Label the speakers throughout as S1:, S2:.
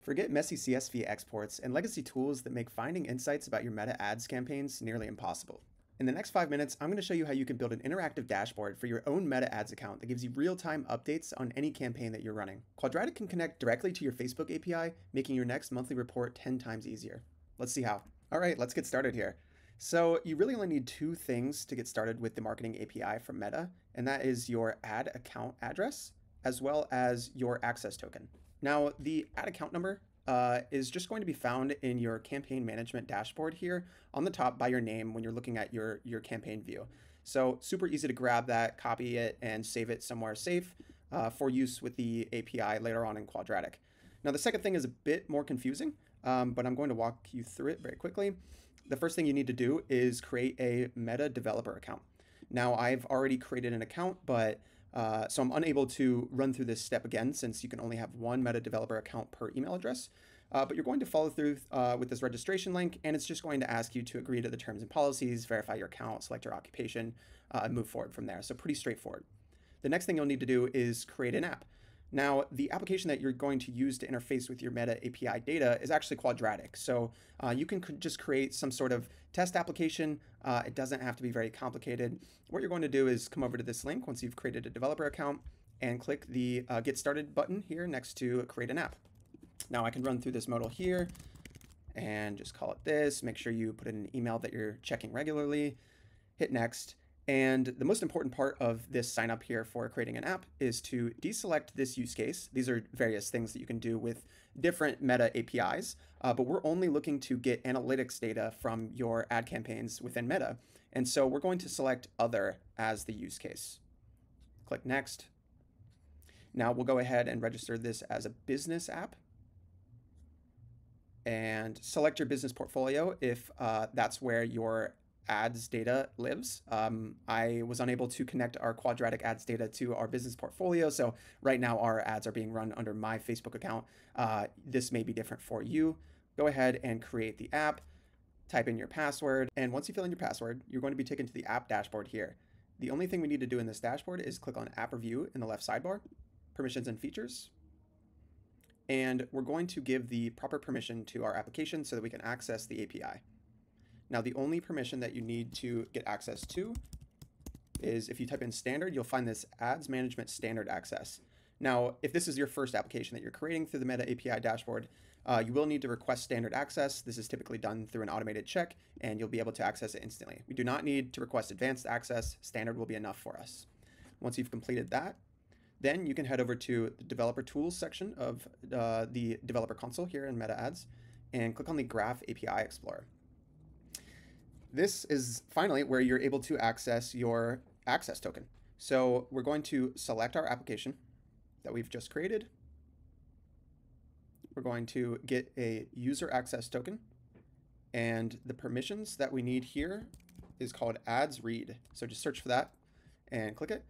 S1: Forget messy CSV exports and legacy tools that make finding insights about your meta ads campaigns nearly impossible. In the next five minutes, I'm going to show you how you can build an interactive dashboard for your own Meta Ads account that gives you real-time updates on any campaign that you're running. Quadratic can connect directly to your Facebook API, making your next monthly report 10 times easier. Let's see how. All right, let's get started here. So you really only need two things to get started with the marketing API from Meta, and that is your ad account address, as well as your access token. Now, the ad account number uh, is just going to be found in your campaign management dashboard here on the top by your name when you're looking at your, your campaign view. So super easy to grab that, copy it, and save it somewhere safe uh, for use with the API later on in Quadratic. Now the second thing is a bit more confusing, um, but I'm going to walk you through it very quickly. The first thing you need to do is create a Meta developer account. Now I've already created an account, but uh, so I'm unable to run through this step again since you can only have one Meta developer account per email address. Uh, but you're going to follow through uh, with this registration link, and it's just going to ask you to agree to the terms and policies, verify your account, select your occupation, uh, and move forward from there. So pretty straightforward. The next thing you'll need to do is create an app. Now, the application that you're going to use to interface with your Meta API data is actually quadratic. So uh, you can just create some sort of test application. Uh, it doesn't have to be very complicated. What you're going to do is come over to this link once you've created a developer account and click the uh, Get Started button here next to Create an App. Now I can run through this modal here and just call it this. Make sure you put in an email that you're checking regularly. Hit Next. And the most important part of this sign up here for creating an app is to deselect this use case. These are various things that you can do with different Meta APIs, uh, but we're only looking to get analytics data from your ad campaigns within Meta. And so we're going to select other as the use case. Click next. Now we'll go ahead and register this as a business app and select your business portfolio if uh, that's where your ads data lives. Um, I was unable to connect our quadratic ads data to our business portfolio. So right now our ads are being run under my Facebook account. Uh, this may be different for you. Go ahead and create the app, type in your password. And once you fill in your password, you're going to be taken to the app dashboard here. The only thing we need to do in this dashboard is click on app review in the left sidebar, permissions and features. And we're going to give the proper permission to our application so that we can access the API. Now, the only permission that you need to get access to is if you type in standard, you'll find this ads management standard access. Now, if this is your first application that you're creating through the Meta API dashboard, uh, you will need to request standard access. This is typically done through an automated check, and you'll be able to access it instantly. We do not need to request advanced access. Standard will be enough for us. Once you've completed that, then you can head over to the developer tools section of uh, the developer console here in Meta Ads and click on the Graph API Explorer. This is finally where you're able to access your access token. So we're going to select our application that we've just created. We're going to get a user access token. And the permissions that we need here is called ads read. So just search for that and click it.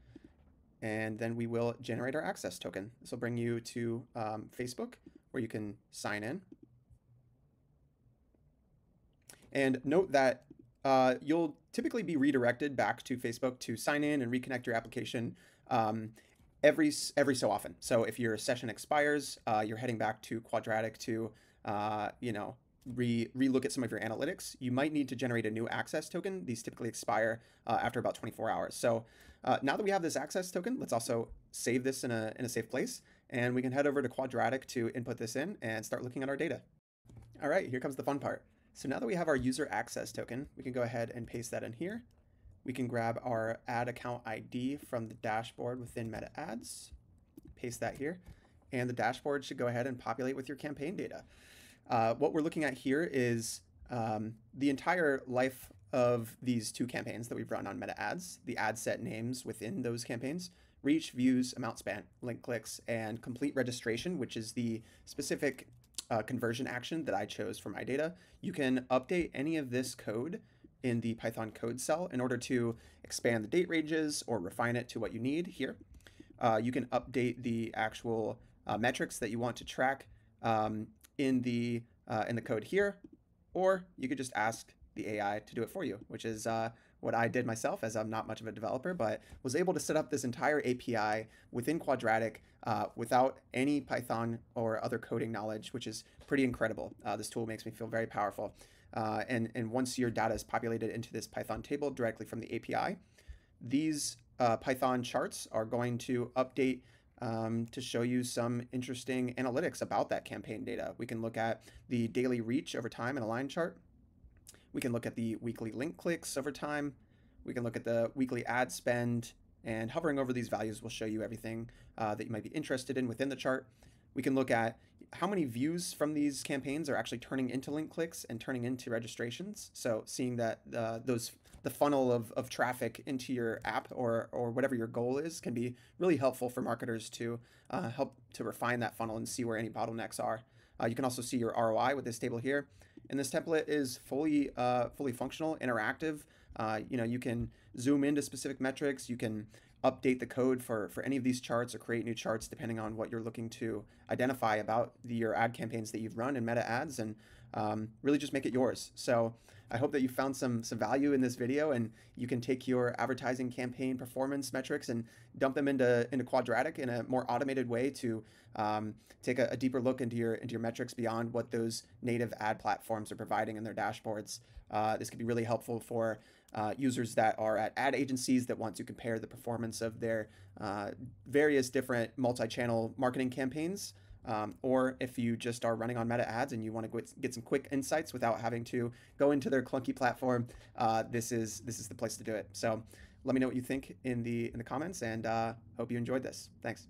S1: And then we will generate our access token. This will bring you to um, Facebook where you can sign in. And note that uh, you'll typically be redirected back to Facebook to sign in and reconnect your application um, every every so often. So if your session expires, uh, you're heading back to Quadratic to uh, you know re relook at some of your analytics. You might need to generate a new access token. These typically expire uh, after about 24 hours. So uh, now that we have this access token, let's also save this in a in a safe place, and we can head over to Quadratic to input this in and start looking at our data. All right, here comes the fun part. So now that we have our user access token, we can go ahead and paste that in here. We can grab our ad account ID from the dashboard within Meta Ads, paste that here, and the dashboard should go ahead and populate with your campaign data. Uh, what we're looking at here is um, the entire life of these two campaigns that we've run on Meta Ads, the ad set names within those campaigns, reach, views, amount spent, link clicks, and complete registration, which is the specific uh, conversion action that I chose for my data, you can update any of this code in the Python code cell in order to expand the date ranges or refine it to what you need here. Uh, you can update the actual uh, metrics that you want to track um, in the uh, in the code here, or you could just ask the AI to do it for you, which is uh, what I did myself, as I'm not much of a developer, but was able to set up this entire API within Quadratic uh, without any Python or other coding knowledge, which is pretty incredible. Uh, this tool makes me feel very powerful. Uh, and, and once your data is populated into this Python table directly from the API, these uh, Python charts are going to update um, to show you some interesting analytics about that campaign data. We can look at the daily reach over time in a line chart. We can look at the weekly link clicks over time. We can look at the weekly ad spend and hovering over these values will show you everything uh, that you might be interested in within the chart. We can look at how many views from these campaigns are actually turning into link clicks and turning into registrations. So seeing that uh, those the funnel of, of traffic into your app or or whatever your goal is can be really helpful for marketers to uh, help to refine that funnel and see where any bottlenecks are. Uh, you can also see your ROI with this table here. And this template is fully uh, fully functional, interactive. Uh, you know, you can zoom into specific metrics. You can update the code for, for any of these charts or create new charts depending on what you're looking to identify about the, your ad campaigns that you've run in meta ads and um, really just make it yours. So I hope that you found some, some value in this video and you can take your advertising campaign performance metrics and dump them into, into Quadratic in a more automated way to um, take a, a, deeper look into your, into your metrics beyond what those native ad platforms are providing in their dashboards. Uh, this could be really helpful for uh, users that are at ad agencies that want to compare the performance of their uh, various different multi-channel marketing campaigns. Um, or if you just are running on meta ads and you want to get some quick insights without having to go into their clunky platform, uh, this is this is the place to do it. So let me know what you think in the in the comments, and uh, hope you enjoyed this. Thanks.